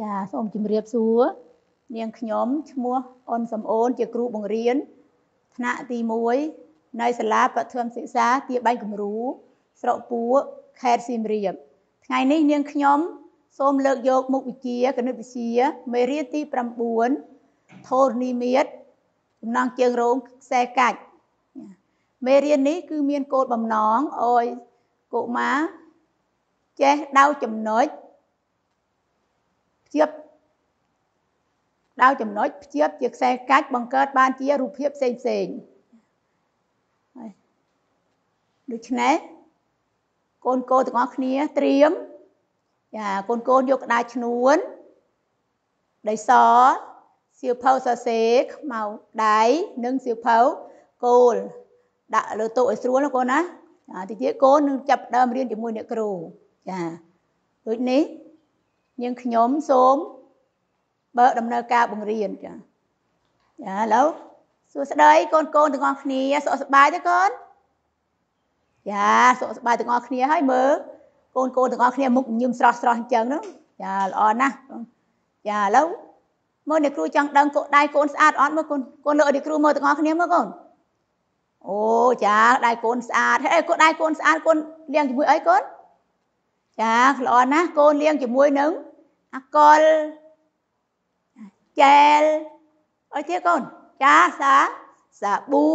ចាសូមជម្រាបសួរនាងខ្ញុំឈ្មោះអនសំអូនជាគ្រូបង្រៀនថ្នាក់ទី1នៅសាលាបឋមសិក្សាទាបាញ់គំរូស្រុកពួរខេត្តសៀមរាបថ្ងៃនេះនាងខ្ញុំសូមលើកយកមុខវិជ្ជាគណិតវិទ្យាមេរៀនទី9ធរណីមាត្រចំណងជើងរោងខ្សែកាច់មេរៀននេះគឺមានគោលបំណងឲ្យកុមារចេះដៅចំណុច ភ្ជាប់ដោយចំណុចភ្ជាប់ជាខ្សែកាច់បង្កើតបានជារូបភាពផ្សេងផ្សេងដូច្នេះកូនកូនទាំងអស់គ្នាត្រៀមចាកូនកូនយកក្តារឈ្នួនដីសសៀវភៅសរសេរខ្មៅដៃនិងសៀវភៅគោលដាក់លើតុឲ្យស្រួលណាកូនណាចាទីទៀតកូននឹងចាប់ដើមរៀនជាមួយអ្នកគ្រូចាដូចនេះ នាងខ្ញុំសូមបើកដំណើរការបង្រៀនចាចាឥឡូវសួស្តីកូនកូនទាំងអស់គ្នាសុខសប្បាយទេកូនចាសុខសប្បាយទាំងអស់គ្នាហើយមើលកូនកូនទាំងអស់គ្នាមុខញឹមស្រស់ស្រស់អញ្ចឹងហ្នឹងចាល្អណាស់ចាឥឡូវមើលអ្នកគ្រូចង់ដឹងកូនដៃកូនស្អាតអត់មើលកូនកូនលើឲ្យអ្នកគ្រូមើលទាំងអស់គ្នាមើលកូនអូចាដៃកូនស្អាតហេកូនដៃកូនស្អាតកូនលាងជាមួយអីកូន ចាល្អណាស់កូនលាងជាមួយនឹងអាកុលចែលអីទៀតកូនចាសាសាប៊ូ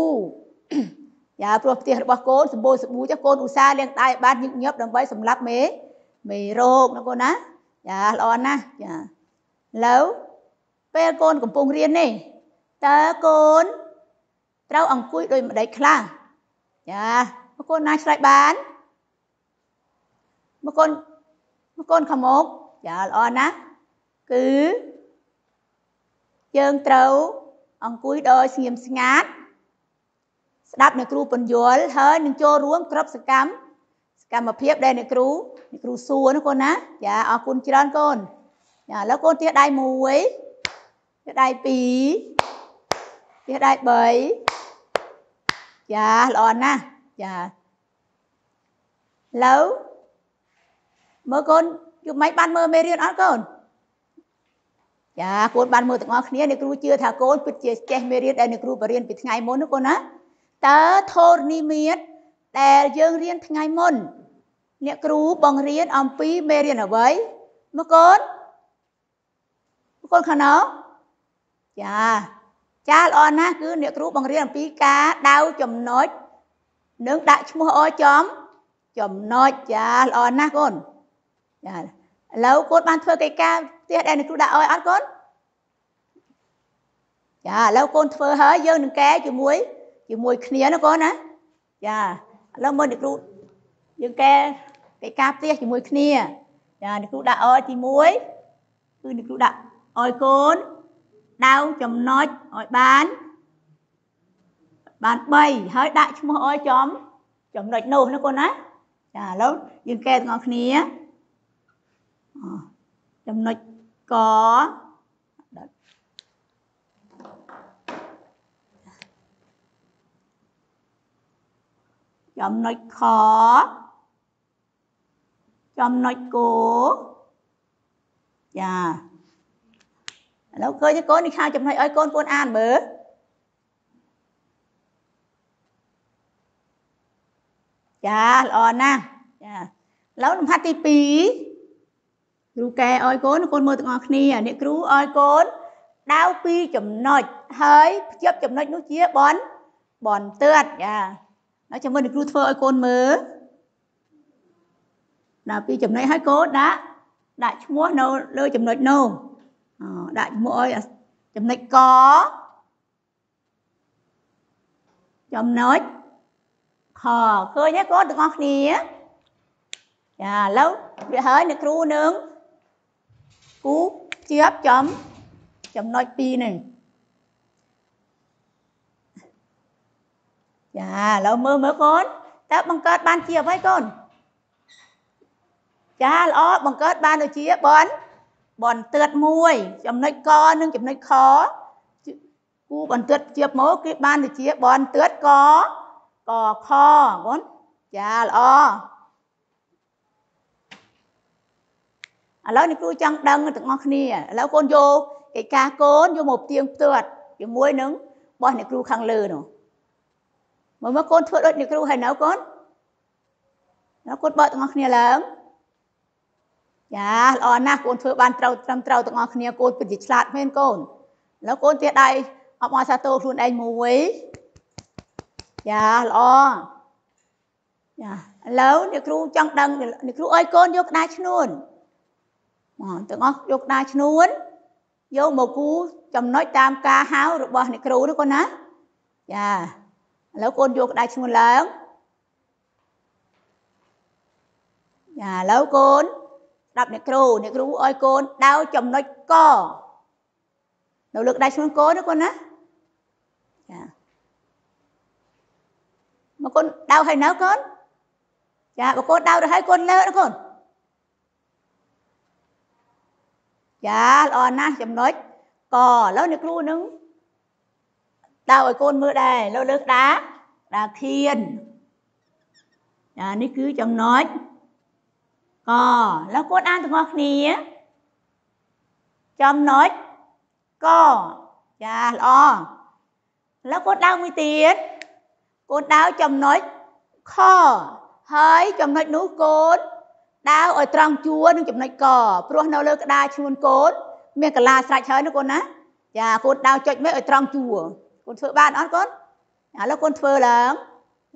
យ៉ាព្រោះផ្ទះរបស់កូនសម្បូរសាប៊ូចាកូនឧស្សាហ៍លាងដៃបានញឹកញាប់ដើម្បីសម្លាប់មេមេរោគណាកូនណាចាល្អណាស់ចាឥឡូវពេលកូនកំពុងរៀននេះតើកូនត្រូវអង្គុយដោយម្ដេចខ្លះចាមកកូនណាឆ្លើយបាន មកកូនមកកូនខាងមុខចាល្អណាស់គឺយើងត្រូវអង្គុយដោយស្ងៀមស្ងាត់ស្ដាប់អ្នកគ្រូបញ្យល់ហើយនឹងចូលរួមគ្រប់សកម្មសកម្មភាពដែលអ្នកគ្រូអ្នកគ្រូសួរណាកូនណាចាអរគុណច្រើនកូនចាឥឡូវកូនទាដៃ1ទាដៃ2ទាដៃ3ចាល្អណាស់ចាឥឡូវ មើលកូនយប់មិនបានមើលមេរៀនអត់កូនចាកូនបានមើលទាំងអស់គ្នាអ្នកគ្រូជឿថាកូនពិតជាចេះមេរៀនដែលអ្នកគ្រូបរៀនពីថ្ងៃមុនណាកូនណាតើធរនិមិត្តដែលយើងរៀនថ្ងៃមុន អ្នកគ្រូបង្រៀនអំពីមេរៀនអ្វីមកកូនមកកូនខាងណោចាចាល្អណាស់គឺអ្នកគ្រូបង្រៀនអំពីការដៅចំណុចនិងដាក់ឈ្មោះអចំចំណុចចាល្អណាស់កូន ចាឥឡូវកូនបានធ្វើកិច្ចការផ្ទះដែលអ្នកគ្រូដាក់ឲ្យអត់កូនចាឥឡូវកូនធ្វើហើយយើងនឹងកែជាមួយជាមួយគ្នាណាកូនណាចាឥឡូវមើលអ្នកគ្រូយើងកែកិច្ចការផ្ទះជាមួយគ្នាចាអ្នកគ្រូដាក់ឲ្យទី1គឺអ្នកគ្រូដាក់ឲ្យកូនដៅចំណុចឲ្យបានបាន3ហើយដាក់ឈ្មោះឲ្យចំចំណុចនោះណាកូនណាចាឥឡូវយើងកែទាំងអស់គ្នា ចំណុចកចំណុចខចំណុចគោចាឥឡូវឃើញកូននេះខាចំណុចឲ្យកូនកូនអានមើលចាល្អណាស់ចាឥឡូវលំហាត់ទី2 គ្រូកែឲ្យកូនកូនមើលទាំងអស់គ្នាអ្នកគ្រូឲ្យកូនដាវពីចំណុចហើយភ្ជាប់ចំណុចនោះជាបនបនទើតចាហើយចាំមើលអ្នកគ្រូធ្វើឲ្យកូនមើលដល់ពីចំណុចឲ្យកូនដាក់ដាក់ឈ្មោះនៅលើចំណុចនោះដាក់ឈ្មោះឲ្យចំណុចកចំណុចខឃើញទេកូនទាំងអស់គ្នាចាឥឡូវវាហើយអ្នកគ្រូនឹង គូជាប់ចំចំណុច2នេះចាឥឡូវមើលមើលកូនតើបង្កើតបានជាអ្វីកូនចាល្អបង្កើតបានដូចជាបនបនទឿតមួយចំណុចកនិងចំណុចខគូបន្ទឿតជាមកគេបានដូចជាបនទឿតកកខកូនចាល្អ ឥឡូវនេះគ្រូចង់ដឹងទាំងអស់គ្នាឥឡូវកូនយកកិច្ចការកូនយកមកទៀងផ្ទាត់ជាមួយនឹងបោះអ្នកគ្រូខាងលើនោះមើលមកកូនធ្វើដូចអ្នកគ្រូហើយនៅកូននៅកូនបើកទាំងអស់គ្នាឡើងចាល្អណាស់កូនធ្វើបានត្រូវត្រឹមត្រូវទាំងអស់គ្នាកូនពិតជាឆ្លាតមែនកូនឥឡូវកូនទៀតដៃអបអរសាទរខ្លួនឯងមួយចាល្អចាឥឡូវអ្នកគ្រូចង់ដឹងអ្នកគ្រូអើយកូនយកក្តារឈ្នួន មកទាំងអស់យកក្តារឈ្នួនយកមកគូចំណុចតាមការហៅរបស់អ្នកគ្រូនោះកូនណាចាឥឡូវកូនយកក្តារឈ្នួនឡើងចាឥឡូវកូនស្ដាប់អ្នកគ្រូអ្នកគ្រូឲ្យកូនដៅចំណុចកនៅលើក្តារឈ្នួនកូនណាកូនណាចាមកកូនដៅហើយនៅកូនចាបើកូនដៅទៅហើយកូនលើណាកូន ចាល្អណាស់ចំណុចកឥឡូវអ្នកគ្រូនឹងដៅឲ្យកូនមើលដែរលើលើក្តារដាខៀនចានេះគឺចំណុចកឥឡូវកូនអានទាំងអស់គ្នាចំណុចកចាល្អឥឡូវកូនដៅមួយទៀតកូនដៅចំណុចខហើយចំណុចនោះកូន ដាវឲ្យត្រង់ជួរនឹងចំណុចកព្រោះនៅលើក្តារឈ្នួនកូនមានកលាស្រេចហើយណាកូនណាចាកូនដាវចុចមេឲ្យត្រង់ជួរកូនធ្វើបានអត់កូនឥឡូវកូនធ្វើឡើង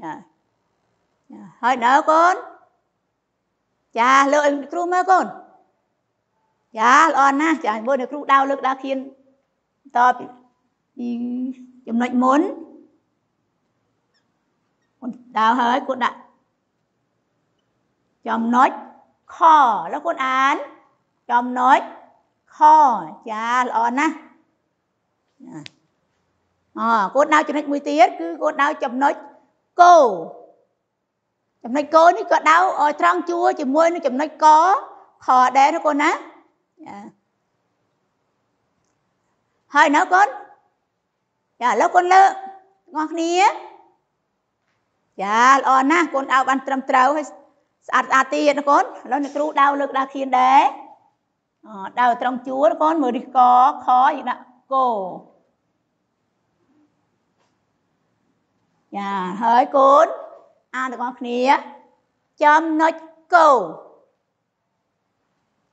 ចាហើយនៅកូនចាលើកឲ្យគ្រូមើលកូនចាល្អណាស់ចាមើលនៅគ្រូដាវលើកដាវខៀនតពីចំណុចមុនកូនដាវហើយកូនដាក់ចំណុច ខឥឡូវកូនអានចំណុចខចាល្អណាស់អកូនដៅចំណុចមួយទៀតគឺកូនដៅចំណុចកោចំណុចកោនេះក៏ដៅឲ្យត្រង់ជួរជាមួយនឹងចំណុចកខដែរណាកូនណាចាហើយនៅកូនចាឥឡូវកូនលើកបងប្អូនគ្នាចាល្អណាស់កូនដៅបានត្រឹមត្រូវហើយ ស្អាតស្អាតទៀតណាកូនឥឡូវអ្នកគ្រូដៅលើកដាខៀនដែរអដៅត្រង់ជួរកូនមើលរិះកខយើងដាក់កោចាហើយកូនអានទាំងអស់គ្នាចំណុចកោ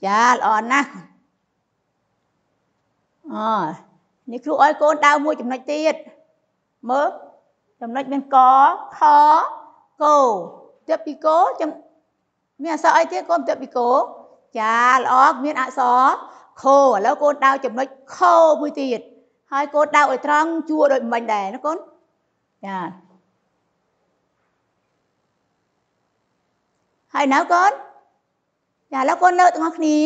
ចាល្អណាស់អនេះគ្រូឲ្យកូនដៅមួយចំណុចទៀតមើលចំណុចមានកខកោទៀតពីកោ មានអក្សរអីទៀតកូនទៀតពីគោចាល្អមានអក្សរខឥឡូវកូនដៅចំណុចខមួយទៀតហើយកូនដៅឲ្យត្រង់ជួរដូចមិញដែរណាកូនចាហើយនៅកូនចាឥឡូវកូនលើកទាំងអស់គ្នា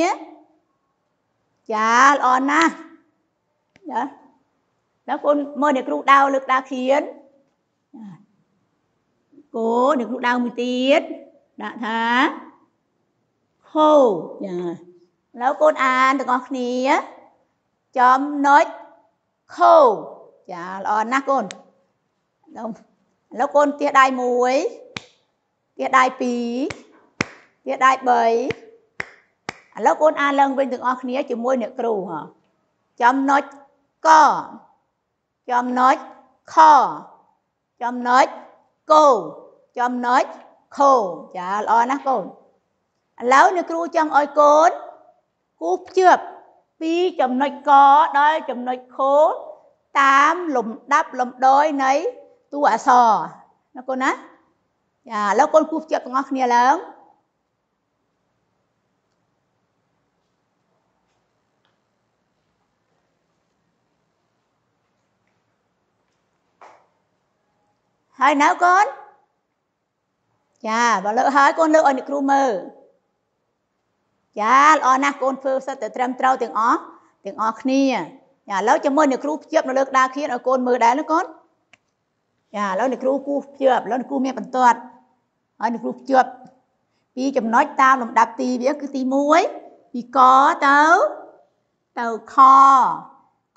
ចាល្អណាស់ចាដល់កូនមើលអ្នកគ្រូដៅលើកដៅខៀនគោអ្នកគ្រូដៅមួយទៀត ដាក់ថាហូចាឥឡូវកូនអានទាំងអស់គ្នា ចំណុចខូចាល្អណាស់កូនឥឡូវឥឡូវកូនទាដៃ1ទាដៃ2ទាដៃ3ឥឡូវកូនអានឡើងវិញទាំងអស់គ្នាជាមួយអ្នកគ្រូហ៎ចំណុចកចំណុចខចំណុចកោចំណុច ខោចាល្អណាស់កូនឥឡូវអ្នកគ្រូចង់ឲ្យកូនគូភ្ជាប់ពីចំណុចកដល់ចំណុចខោតាមលំដាប់លំដោយនៃតួអក្សរណាកូនណាចាឥឡូវកូនគូភ្ជាប់ទាំងអស់គ្នាឡើងហើយនៅកូន ចាបើលើកហើយកូនលើកឲ្យអ្នកគ្រូមើលចាល្អណាស់កូនធ្វើសិតតែត្រឹមត្រូវទាំងអស់ទាំងអស់គ្នាចាឥឡូវចាំមើលអ្នកគ្រូភ្ជាប់នៅលើក្តារខៀនឲ្យកូនមើលដែរណាកូនចាឥឡូវអ្នកគ្រូគូភ្ជាប់ឥឡូវអ្នកគ្រូមានបន្ទាត់ហើយអ្នកគ្រូភ្ជាប់ពីចំណុចតាមលំដាប់ទីវាគឺទី1ពីកទៅទៅខ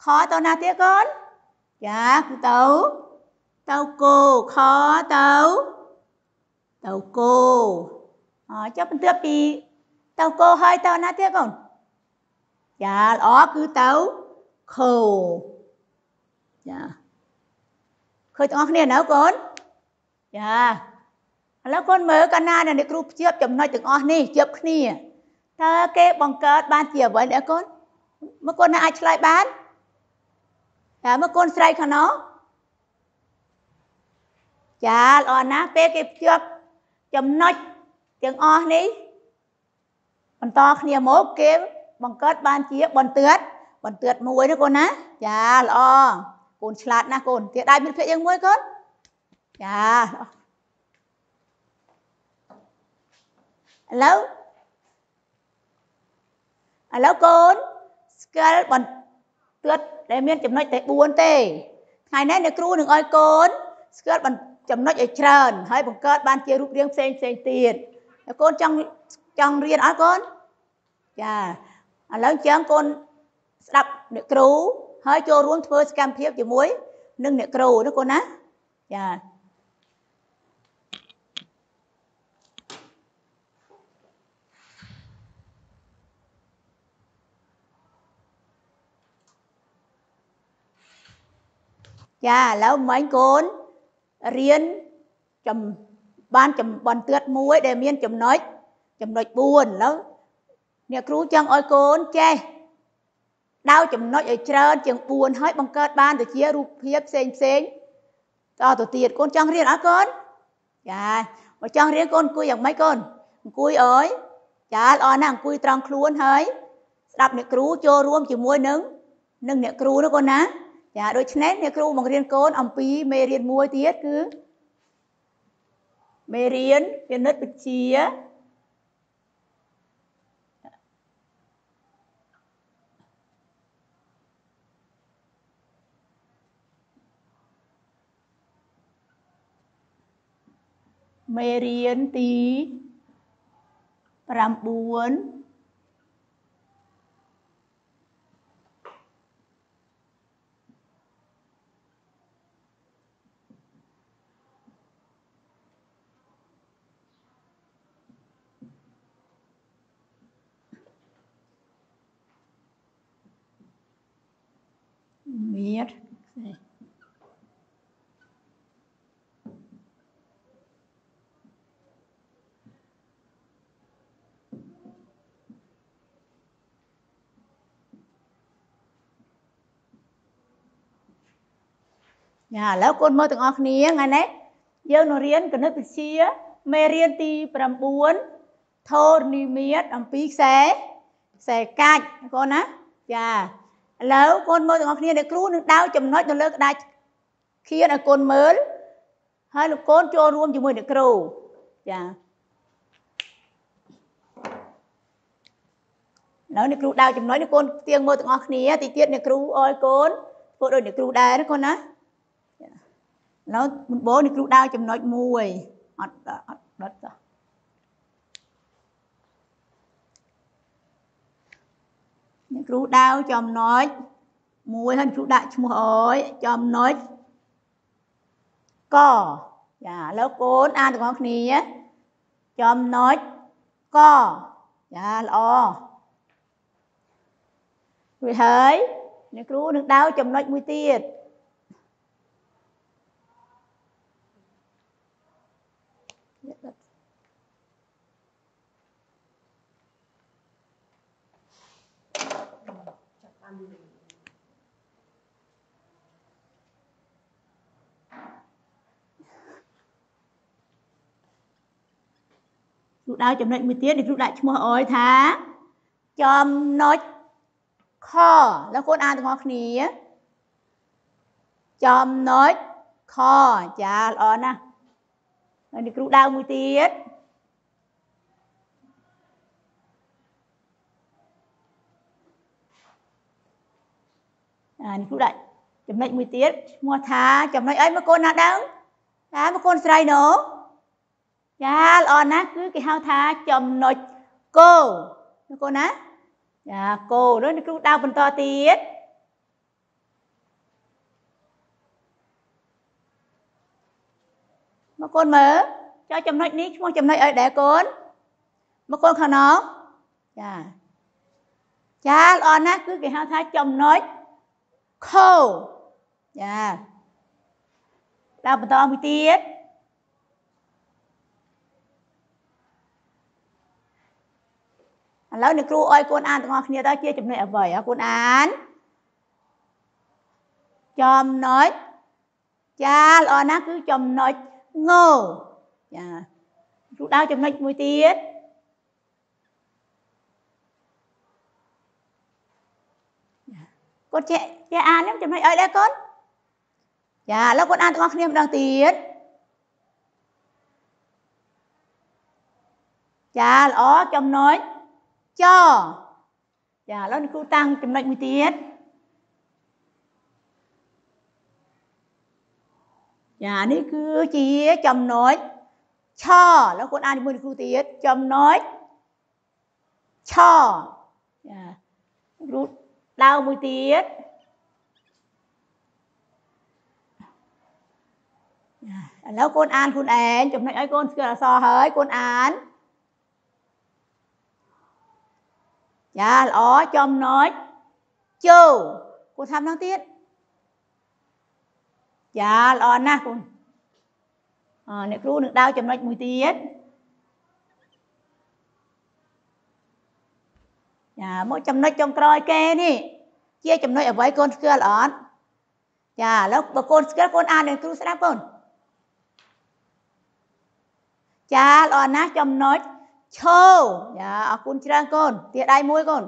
ខទៅណាទៀតកូនចាគឺទៅទៅគោខទៅ ទៅគោអចុះបន្ទាប់ពីទៅគោហើយទៅណាទៀតកូនចាល្អគឺទៅខោចាឃើញទាំងអស់គ្នានៅកូនចាឥឡូវកូនមើលកាលណាអ្នកគ្រូព្យាបចំណុចទាំងអស់នេះជាប់គ្នាតើគេបង្កើតបានជាអ្វីដែរកូនមកកូនណាអាចឆ្លើយបានចាមកកូនស្រីខាងនោះចាល្អណាស់ពេលគេភ្ជាប់ ចំណុចទាំងអស់នេះបន្តគ្នាមកគេបង្កើតបានជាបន្ទាត់បន្ទាត់មួយណាកូនណាចាល្អកូនឆ្លាតណាស់កូនទៀតដៃមិត្តភក្តិយើងមួយកូនចាឥឡូវឥឡូវកូនស្គាល់បន្ទាត់ដែលមានចំណុចតែ4ទេថ្ងៃនេះអ្នកគ្រូនឹងឲ្យកូនស្គាល់ ចំណុចឲ្យច្រើនហើយបង្កើតបានជារូបរាងផ្សេងផ្សេងទៀតកូនចង់ចង់រៀនអត់កូនចាឥឡូវចឹងកូនស្ដាប់អ្នកគ្រូហើយចូលរួមធ្វើសកម្មភាពជាមួយនឹងអ្នកគ្រូណាកូនណាចាចាឥឡូវមិញកូន រៀនចំបានចំបន្ទាត់មួយដែលមានចំណុចចំណុច4ឥឡូវអ្នកគ្រូចង់ឲ្យកូនចេះដៅចំណុចឲ្យច្រើនជាង4ហើយបង្កើតបានទៅជារូបភាពផ្សេងផ្សេងតទៅទៀតកូនចង់រៀនអត់កូនចាបើចង់រៀនកូនអង្គុយយ៉ាងម៉េចកូនអង្គុយអើយចាល្អណាស់អង្គុយត្រង់ខ្លួនហើយស្ដាប់អ្នកគ្រូចូលរួមជាមួយនឹងនឹងអ្នកគ្រូនោះកូនណា ចាដូច្នេះអ្នកគ្រូបង្រៀនកូនអំពីមេរៀនមួយទៀតគឺមេរៀនពិនិត្យវិទ្យាមេរៀនទី9មា នយ៉ាឥឡូវកូនមើលទាំងអស់គ្នាថ្ងៃនេះយើងនឹងរៀនគណិតវិទ្យាមេរៀនទី9ធរនិមិត្តអំពីខ្សែខ្សែកាច់កូនណាចា ឥឡូវកូនមើលទាំងអស់គ្នាអ្នកគ្រូនឹងដៅចំណុចនៅលើក្តារខៀនឲ្យកូនមើលហើយលោកកូនចូលរួមជាមួយអ្នកគ្រូចាឥឡូវអ្នកគ្រូដៅចំណុចនេះកូនទៀងមើលទាំងអស់គ្នាទីទៀតអ្នកគ្រូអោយកូនធ្វើដូចអ្នកគ្រូដែរណាកូនណាឥឡូវមុនបោអ្នកគ្រូដៅចំណុចមួយអត់អត់ដុតទៅ អ្នកគ្រូដៅចំណុចមួយហើយគ្រូដាក់ឈ្មោះអើយចំណុចកចាឥឡូវកូនអានទាំងអស់គ្នាចំណុចកចាល្អរួចហើយអ្នកគ្រូនឹងដៅចំណុចមួយទៀត គ្រូដៅចំណុចមួយទៀតដែលគ្រូដាក់ឈ្មោះអយថាចំណុចខលោកកូនអានទាំងអស់គ្នាចំណុចខចាល្អណាស់ហើយនេះគ្រូដៅមួយទៀត នេះគ្រូដាច់ចំណុចមួយទៀតឈ្មោះថាចំណុចអីមើលកូនណាដឹងចាមើលកូនស្រីណូចាល្អណាស់គឺគេហៅថាចំណុចគោមើលកូនណាចាគោនោះគ្រូដៅបន្តទៀតមកកូនមើលចុះចំណុចនេះឈ្មោះចំណុចអីដែរកូនមកកូនខាងណោចាចាល្អណាស់គឺគេហៅថាចំណុច co ចាដល់បន្តមួយទៀត ឥឡូវអ្នកគ្រូអោយកូនអានទាំងអស់គ្នាតើជាចំណុចអ្វីអ្ហ៎កូនអានចំណុចចាល្អណាស់គឺចំណុចងចាគ្រូដល់ចំណុចមួយទៀត គាត់ចេះចេះអានហ្នឹងចំណុចអីដែរកូនចាឥឡូវគាត់អានទាំងអស់គ្នាម្ដងទៀតចាល្អចំណុចចចាឥឡូវនេះគ្រូតាំងចំណុចមួយទៀតចានេះគឺជាចំណុចឆឥឡូវគាត់អានជាមួយនឹងគ្រូទៀតចំណុចឆចាគ្រូ ដើមមួយទៀតឥឡូវកូនអានខ្លួនឯងចំណុចឲ្យកូនស្គាល់អក្សរហើយកូនអានយ៉ាល្អចំណុចជូគូថាម្ដងទៀតយ៉ាល្អណាស់គូអអ្នកគ្រូនឹងដៅចំណុចមួយទៀត ចាមកចំណុចចុងក្រោយគេនេះជាចំណុចអ្វីកូនស្គាល់អត់ចាឥឡូវបើកូនស្គាល់កូនអាននឹងគ្រូស្ដាប់កូនចាល្អណាស់ចំណុចឈោចាអរគុណច្រើនកូនទាដៃមួយកូន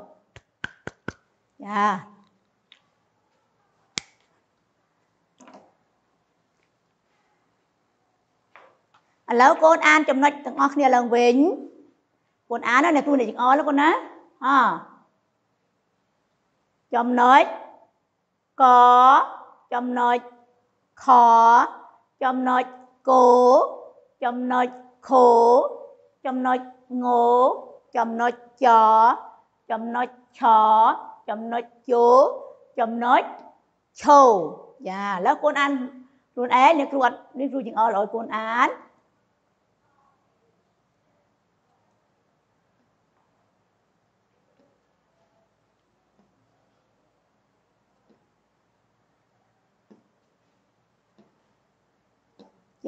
ចាឥឡូវកូនអានចំណុចទាំងអស់គ្នាឡើងវិញកូនអានណាគ្រូអ្នកចង្អល់កូនណា អចំណុចកចំណុចខចំណុចគោចំណុចខូចំណុចងោចំណុចចចំណុចឆចំណុចជោចំណុចឈោយ៉ាឥឡូវកូនអានខ្លួនឯងអ្នកគ្រូអត់នេះគ្រូជាងអល់ឲ្យកូនអាន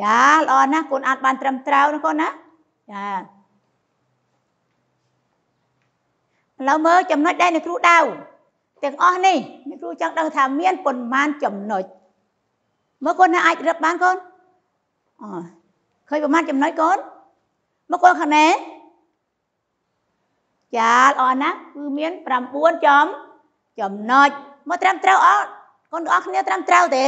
ចាល្អណាស់កូនអានបានត្រឹមត្រូវណាកូនណាចាឥឡូវមើលចំណុចដែលអ្នកគ្រូដៅទាំងអស់នេះអ្នកគ្រូចង់ដឹងថាមានប៉ុន្មានចំណុចមើលកូនណាអាចរឹបបានកូនអឃើញប៉ុន្មានចំណុចកូនមើលកូនខាងណែចាល្អណាស់គឺមាន9ចំចំណុចមកត្រឹមត្រូវអត់កូនទាំងអស់គ្នាត្រឹមត្រូវទេ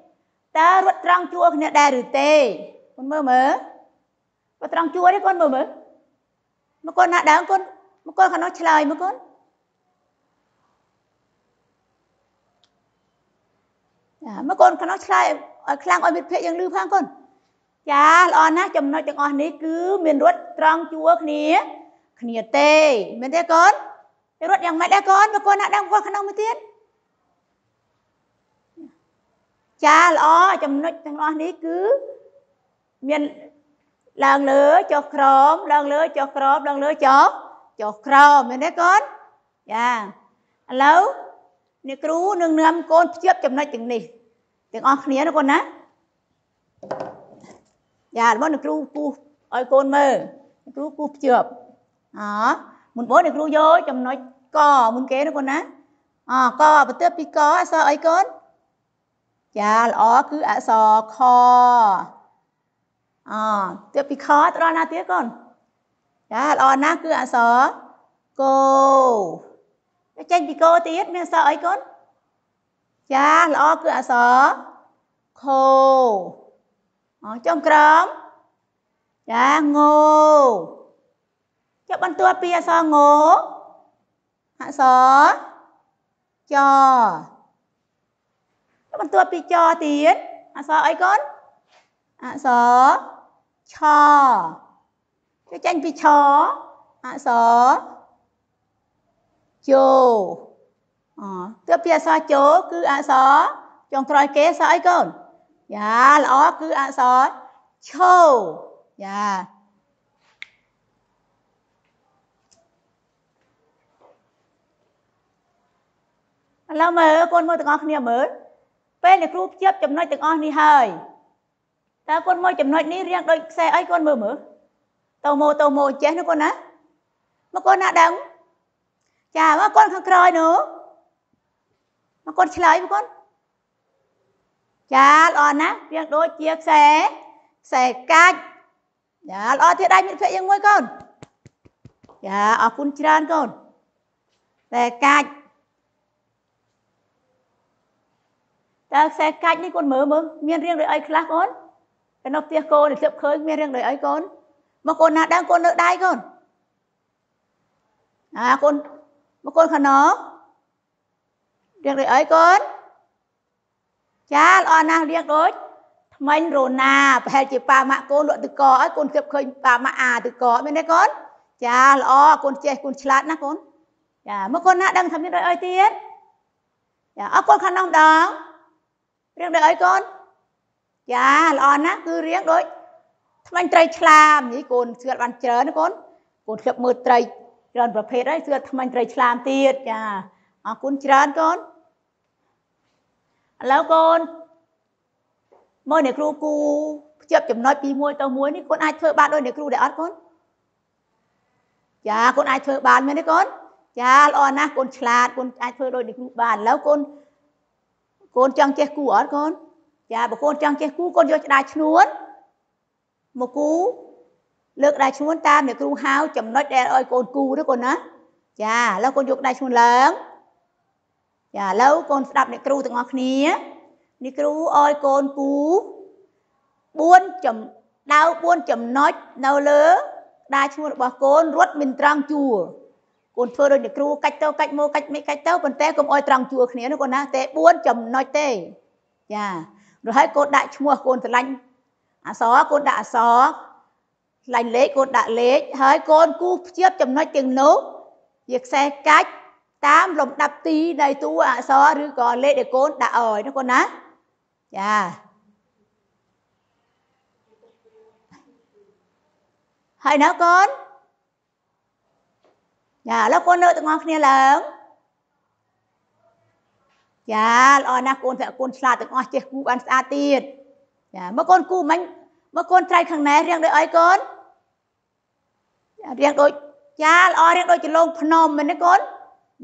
តើរត់ត្រង់ជួរគ្នាដែរឬទេកូនមើលមើលបើត្រង់ជួរនេះកូនមើលមើលមកកូនណាដើមកូនមកកូនខាងនោះឆ្លើយមកកូនចាមកកូនខាងនោះឆ្លើយឲ្យខ្លាំងឲ្យមិត្តភ័ក្ដិយើងលឺផងកូនចាល្អណាស់ចំណុចទាំងអស់នេះគឺមានរត់ត្រង់ជួរគ្នាគ្នាទេមែនទេកូនរត់យ៉ាងម៉េចដែរកូនមកកូនណាដើមកូនខាងនោះមួយទៀត ចាល្អចំណុចទាំងអស់នេះគឺមានឡើងលើចុះក្រោមឡើងលើចុះក្រោមឡើងលើចុះចុះក្រោមមែនទេកូនចាឥឡូវអ្នកគ្រូនឹងនាំកូនភ្ជាប់ចំណុចទាំងនេះទាំងអស់គ្នាណាកូនណាយ៉ារបស់អ្នកគ្រូគូសឲ្យកូនមើលអ្នកគ្រូគូសភ្ជាប់អមុនបងអ្នកគ្រូយកចំណុចកមុនគេណាកូនណាអកបន្ទាប់ពីកអក្សរអីកូន ចាល្អគឺអក្សរខអទៅពីខទៅដល់ណាទៀតកូនចាល្អណាស់គឺអក្សរកោចេញពីកោទៀតមានអក្សរអីកូនចាល្អគឺអក្សរខោអចុងក្រោមចាងោចុះបន្ទាប់ពីអក្សรงោអក្សរច បន្ទាប់ពីចទៀតអក្សរអីកូនអក្សរឆគេចេញពីឆអក្សរជោអទើបពីអក្សរជោគឺអក្សរចុងក្រោយគេអក្សរអីកូនយ៉ាល្អគឺអក្សរឈោយ៉ាឥឡូវមើលកូនមើលទាំងអស់គ្នាមើល ពេលអ្នកគ្រូភ្ជាប់ចំណុចទាំងអស់នេះហើយតើកូនមើលចំណុចនេះរៀងដូចខ្សែអីកូនមើលមើលតោម៉ូតោម៉ូចេះណាកូនណាមកកូនណាដឹងចាមកកូនខាងក្រោយនោះមកកូនឆ្លើយមកកូនចាល្អណាស់រៀងដូចជាខ្សែខ្សែកាច់ចាល្អទៀតដៃមិត្តភក្តិយើងមួយកូនចាអរគុណច្រើនកូនខ្សែកាច់ តើខ្សែកាច់នេះកូនមើលមើលមានរៀងដូចអីខ្លះកូនតែនៅផ្ទះកូននេះធ្លាប់ឃើញមានរៀងដូចអីកូនមកកូនណាដឹងកូនលើដៃកូនអាកូនមកកូនខាងណោរៀងដូចអីកូនចាល្អណាស់រៀងដូចថ្មិញរណាប្រហែលជាប៉ាម៉ាក់កូនលក់ទឹកកឲ្យកូនគិតឃើញប៉ាម៉ាក់អាទឹកកមែនទេកូនចាល្អកូនចេះកូនឆ្លាតណាកូនចាមកកូនណាដឹងថាមានដូចអីទៀតចាអរគុណខាងនោះម្ដង រៀងដូចអីកូនចាល្អណាស់គឺរៀងដូចថ្មិញត្រីឆ្លាមនេះកូនស្គាល់បានច្រើនណាកូនកូនធ្លាប់មើលត្រីច្រើនប្រភេទហើយស្គាល់ថ្មិញត្រីឆ្លាមទៀតចាអរគុណច្រើនកូនឥឡូវកូនមកអ្នកគ្រូគូភ្ជាប់ចំណុចពីមួយទៅមួយនេះកូនអាចធ្វើបានដូចអ្នកគ្រូដែរអត់កូនចាកូនអាចធ្វើបានមែនទេកូនចាល្អណាស់កូនឆ្លាតកូនអាចធ្វើដូចអ្នកគ្រូបានឥឡូវកូន កូនចង់ចេះគូអត់កូនចាបើកូនចង់ចេះគូកូនយកក្តារឈ្នួនមកគូលើកដៃឈ្នួនតាមអ្នកគ្រូហៅចំណុចដែលឲ្យកូនគូទៅកូនណាចាឥឡូវកូនយកដៃឈ្នួនឡើងចាឥឡូវកូនស្ដាប់អ្នកគ្រូទាំងអស់គ្នាអ្នកគ្រូឲ្យកូនគូ4ចំដៅ4ចំណុចនៅលើក្តារឈ្មោះរបស់កូនរត់មិនត្រង់ជួរ កូនធ្វើដូចអ្នកគ្រូកាច់ទៅកាច់មកកាច់មិនកាច់ទៅប៉ុន្តែកុំអោយត្រង់ជួរគ្នានោះកូនណាតែ4ចំណុចទេចារហូតកូនដាក់ឈ្មោះកូនស្រឡាញ់អសរកូនដាក់អសរស្រឡាញ់លេខកូនដាក់លេខហើយកូនគូភ្ជាប់ចំណុចទាំងនោះជាខ្សែកាច់តាមលំដាប់ទីនៃតួអក្សរឬក៏លេខដែលកូនដាក់អើយណាកូនណាចាហើយនៅកូន ចាឥឡូវកូនលើកទាំងអស់គ្នាឡើងចាល្អណាស់កូនតែកូនឆ្លាតទាំងអស់ចេះគូបានស្អាតទៀតចាមកកូនគូមិញមកកូនត្រៃខាងណែរៀងដូចអីកូនរៀងដូចចាល្អរៀងដូចចលងភ្នំមែនទេកូន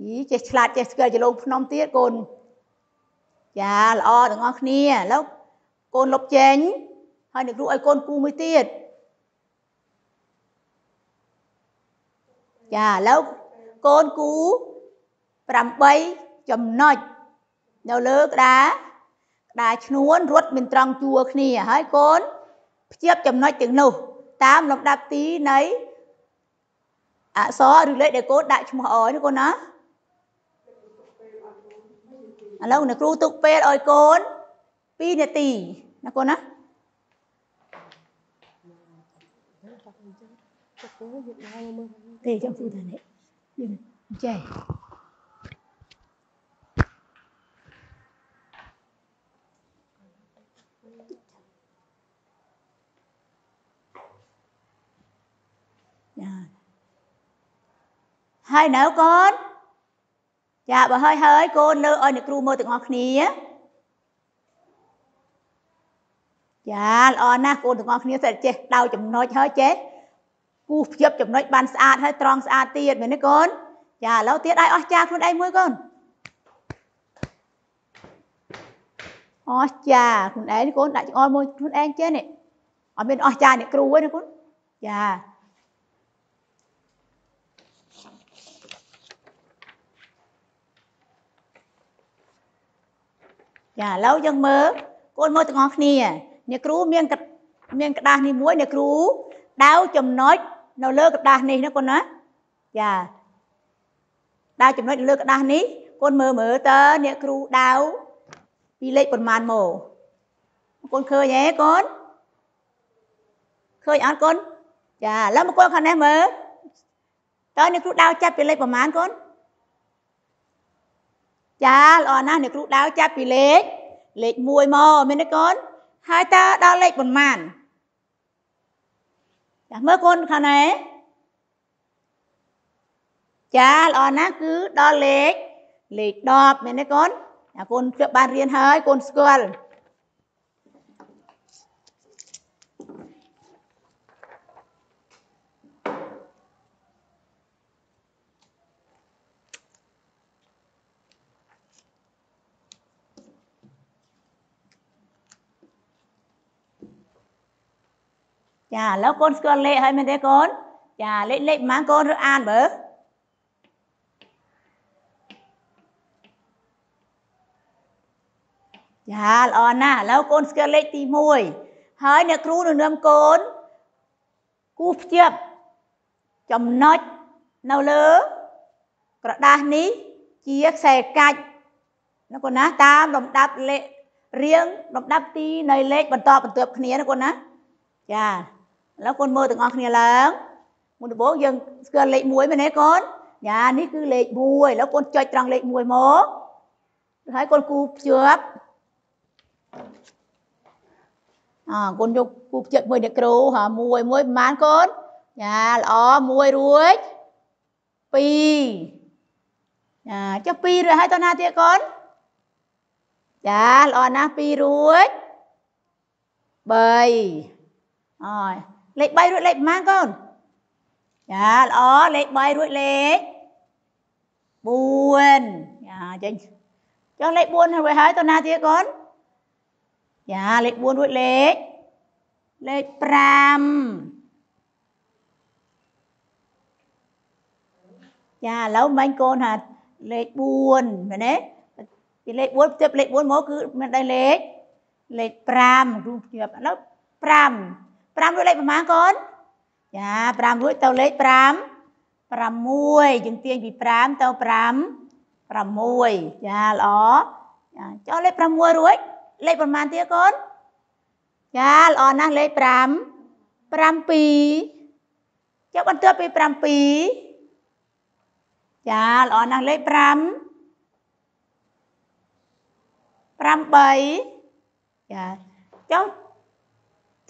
យីចេះឆ្លាតចេះស្គាល់ចលងភ្នំទៀតកូនចាល្អទាំងអស់គ្នាឥឡូវកូនលុបចេញហើយអ្នកគ្រូឲ្យកូនគូមួយទៀត ចាឥឡូវកូនគូ8ចំណុចនៅលើក្តារក្តារឈ្នួនរត់មិនត្រង់ជួរគ្នាហើយកូនភ្ជាប់ចំណុចទាំងនោះ តាមលំដាប់ទីនៃអក្សរឬលេខដែលកូនដាក់ឈ្មោះអយនេះកូនណាឥឡូវអ្នកគ្រូទុកពេលឲ្យកូន2នាទីណាកូនណា ទេចាំសួរថានេះយើងចេះហើយនៅកូនចាបើហើយហើយកូនលើឲ្យអ្នកគ្រូមើលទាំងអស់គ្នាចាល្អណាស់កូនទាំងអស់គ្នាសិតចេះដៅចំណុចហើយចេះ គូសភ្ជាប់ចំណុចបានស្អាតហើយត្រង់ស្អាតទៀតមែនទេកូនចាឥឡូវទៀតឲ្យអស្ចារ្យខ្លួនឯងមួយកូនអស្ចារ្យខ្លួនឯងកូនដាក់ចង្អុលមួយខ្លួនឯងចេះនេះអត់មានអស្ចារ្យអ្នកគ្រូទេណាកូនចាចាឥឡូវយើងមើលកូនមើលទាំងអស់គ្នាអ្នកគ្រូមានមាន ក្តាស់នេះមួយអ្នកគ្រូដៅចំណុច នៅលើกระดาษនេះណាកូនណាចា ដៅចំណុចលើក្តាស់នេះកូនមើលមើលតើអ្នកគ្រូដៅពីលេខប៉ុន្មានមកកូនឃើញទេកូនឃើញអត់កូនចាឥឡូវមកកូនខាងនេះមើលតើអ្នកគ្រូដៅចាប់ពីលេខប៉ុន្មានកូនចាល្អណាស់អ្នកគ្រូដៅចាប់ពីលេខលេខ1មកមែនទេកូនហើយតើដល់លេខប៉ុន្មាន ចាមើលកូនខាងនេះចាល្អណាស់គឺដល់លេខលេខ10មែនទេកូនអាកូនជឿបានរៀនហើយកូនស្គាល់ ចាឥឡូវកូនស្គាល់លេខហើយមែនទេកូនចាលេខលេខប្រហែលកូនឬអានមើលចាល្អណាស់ឥឡូវកូនស្គាល់លេខទី1ហើយអ្នកគ្រូនឹងនាំកូនគូសភ្ជាប់ចំណុចនៅលើក្រដាសនេះជាខ្សែកាច់ណាកូនណាតាមលំដាប់លេខរៀងលំដាប់ទីនៃលេខបន្តបន្ទាប់គ្នាណាកូនណាចា ឥឡូវកូនមើលទាំងអស់គ្នាឡើងមុនដំបូងយើងស្គាល់លេខ1មែនទេកូនយ៉ានេះគឺលេខ1ឥឡូវកូនចុចត្រង់លេខ1មកហើយកូនគូភ្ជាប់អើកូនយកគូភ្ជាប់មួយអ្នកគ្រូហាមួយមួយប្រហែលកូនយ៉ាល្អមួយរួច2យ៉ាចុះ2រួចហើយតើណាទៀតកូនចាល្អណាស់2រួច3អើយ លេខ3រួចលេខប៉ុន្មានកូនចាល្អលេខ3រួចលេខ4ចាចេញចុះលេខ4រួចហើយតើណាទៀតកូនចាលេខ4រួចលេខលេខ5ចាឥឡូវមិញកូនថាលេខ4មែនទេពីលេខ4ផ្ទើបលេខ4មកគឺមានដៃលេខលេខ5គ្រូភ្ជាប់ឥឡូវ5 5រួចលេខប្រមាណកូនចា5រួចទៅលេខ5 6យើងទាញពី5ទៅ5 6ចាល្អចាចុះលេខ6រួចលេខប្រមាណទៀតកូនចាល្អណាស់លេខ5 7ចុះបន្ទាប់ពី7ចាល្អណាស់លេខ5 8ចាចុះ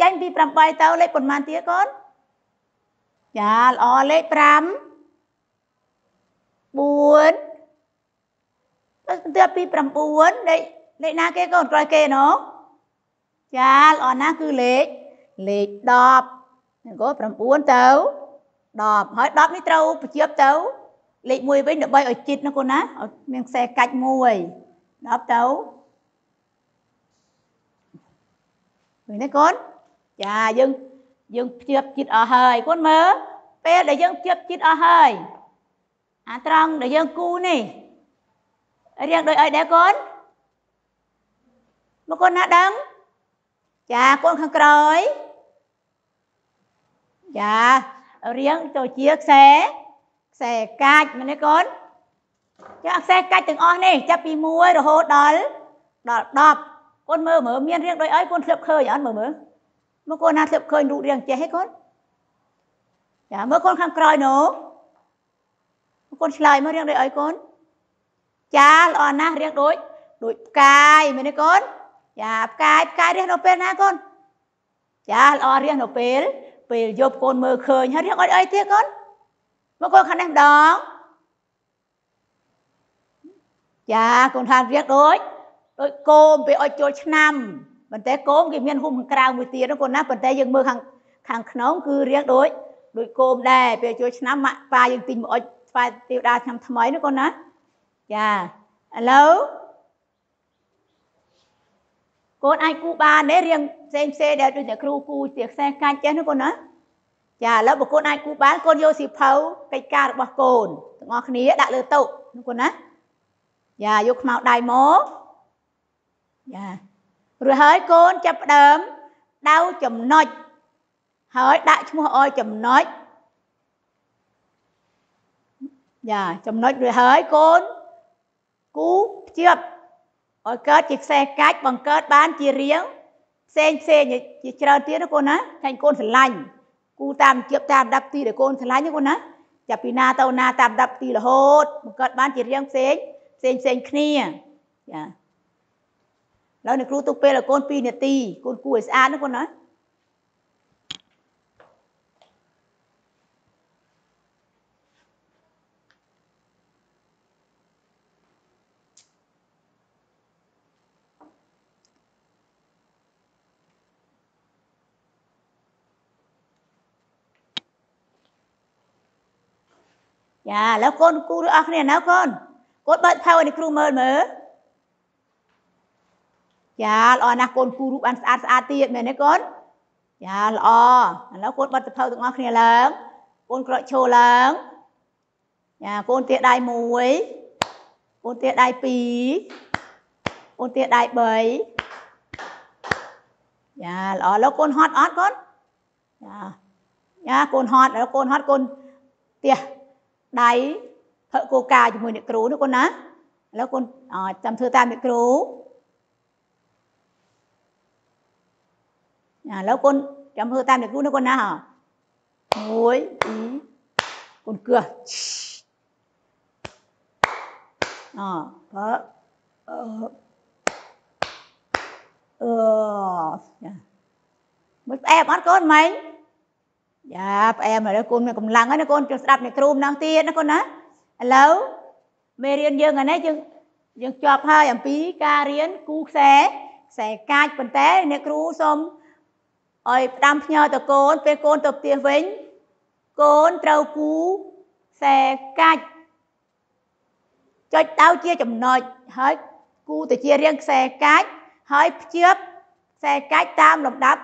ចេញពី8ទៅលេខប៉ុន្មានទៀតកូនចាល្អលេខ5 4បន្ទាប់ពី9លេខលេខណាគេកូនក្រោយគេណូចាល្អណាស់គឺលេខលេខ10ហ្នឹងកូន9ទៅ10ហើយ10នេះត្រូវបញ្ជាប់ទៅលេខ1វិញដើម្បីឲ្យជិតណាកូនណាឲ្យមានខ្សែកាច់មួយ10ទៅឃើញទេកូន ចាយើងយើងភ្ជាប់ចិត្តអស់ហើយកូនមើលពេលដែលយើងភ្ជាប់ចិត្តអស់ហើយអាត្រង់ដែលយើងគូនេះរៀងដូចអីដែរកូនមកកូនណាដឹងចាកូនខាងក្រោយចារៀងទៅជាខ្សែខ្សែកាច់មែនទេកូនចាខ្សែកាច់ទាំងអស់នេះចាប់ពី1រហូតដល់ដល់10កូនមើលមើលមានរៀងដូចអីកូនធ្លាប់ឃើញអត់មើលមើល មកកូនណាធ្លាប់ឃើញរូបរាងចេះទេកូនចាមើលកូនខាងក្រោយនោះកូនឆ្លើយមករៀងដូចអីកូនចាល្អណាស់រៀងដូចដូចផ្កាយមែនទេកូនចាផ្កាយផ្កាយរៀងនៅពេលណាកូនចាល្អរៀងនៅពេលពេលយប់កូនមើលឃើញហើយរៀងអីអីទៀតកូនមកកូនខាងនេះម្ដងចាកូនថារៀងដូចដូចគោមពេលអុចចូលឆ្នាំ ប៉ុន្តែគោមគេមានហ៊ុំខាងក្រៅមួយទៀតណាកូនណាប៉ុន្តែយើងមើលខាងខាងក្នុងគឺរៀងដូចដូចគោមដែរពេលចូលឆ្នាំម៉ាក់ប៉ាយើងទិញមកអុចស្វាយទេវតាឆ្នាំថ្មីណាកូនណាចាឥឡូវកូនអាចគូបានទេរៀងផ្សេងផ្សេងដែលដូចអ្នកគ្រូគូជាខ្សែកាច់ចេះណាកូនណាចាឥឡូវបើកូនអាចគូបានកូនយកសៀវភៅកិច្ចការរបស់កូនទាំងអស់គ្នាដាក់លើតុណាកូនណាចាយកខ្មៅដៃមកចា រួចហើយកូនចាប់ផ្ដើមដៅចំណុចហើយដាក់ឈ្មោះអយចំណុចយ៉ាចំណុចរួចហើយកូនគូភ្ជាប់ឲ្យកើតជាខ្សែកាច់បង្កើតបានជារៀងផ្សេងផ្សេងជាច្រើនទៀតណាកូនណាចាញ់កូនស្រឡាញ់គូតាមជាប់តាមដាប់ទីដែលកូនស្រឡាញ់ណាកូនណាចាប់ពីណាទៅណាតាមដាប់ទីរហូតបង្កើតបានជារៀងផ្សេងផ្សេងផ្សេងគ្នាចា ឡើយអ្នកគ្រូទុកពេលឲ្យកូន2នាទីកូនគួរឲ្យស្អាតណាកូនណាចាឥឡូវកូនគូទាំងអស់គ្នាណាកូនកូនបើកផៅឲ្យគ្រូមើលមើល ចាល្អណាស់កូនគូរូបបានស្អាតស្អាតទៀតមែនទេកូនចាល្អឥឡូវកូនបិទសភៅទាំងអស់គ្នាឡើងកូនក្រោកឈរឡើងចាកូនទាដៃ1កូនទាដៃ2កូនទាដៃ3ចាល្អឥឡូវកូនហត់អត់កូនចាចាកូនហត់ឥឡូវកូនហត់កូនទៀះដៃផឹកគោកាជាមួយអ្នកគ្រូនោះកូនណាឥឡូវកូនចាំធ្វើតាមអ្នកគ្រូ ឥឡូវកូនចាំធ្វើតាមអ្នកគ្រូនោះកូនណាហ៎1 2កូនគោះអបើអឺអឺមិនផ្អែមអត់កូនម៉េចយ៉ាផ្អែមឥឡូវកូនមានកម្លាំងហើយណាកូនចុះស្ដាប់អ្នកគ្រូម្ដងទៀតណាកូនណាឥឡូវមេរៀនយើងអានេះយើងយើងជាប់ហើយអំពីការរៀនគូខ្សែខ្សែកាច់ប៉ុន្តែអ្នកគ្រូសូម ឲ្យផ្ដាំផ្ញើទៅកូនពេលកូនទៅផ្ទះវិញកូនត្រូវគូខ្សែកាច់ចុចដៅជាចំណុចហើយគូទៅជារៀងខ្សែកាច់ហើយភ្ជាប់ខ្សែកាច់តាមលំដាប់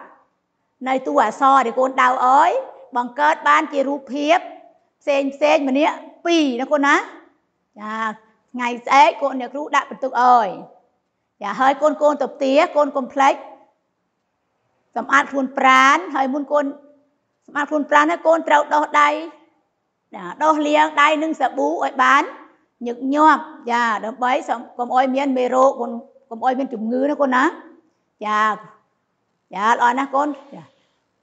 នៅតួអក្សរដែលកូនដៅអើយបង្កើតបានជារូបភាពផ្សេងផ្សេងម្នាក់2ណាកូនណាចាថ្ងៃស្អែកកូនអ្នកគ្រូដាក់បន្ទុកអើយចាហើយកូនកូនទៅផ្ទះកូនកុំភ្លេច សម្អាតខ្លួនប្រានហើយមុនកូនសម្អាតខ្លួនប្រានហើយកូនត្រូវដោះដៃចាដោះលាងដៃនឹងសាប៊ូឲ្យបានញឹកញាប់ចាដើម្បីកុំឲ្យមានមេរោគកុំកុំឲ្យមានជំងឺណាកូនណាចាចាល្អណាស់កូនចា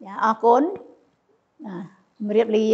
ចាអរគុណជំរាបលា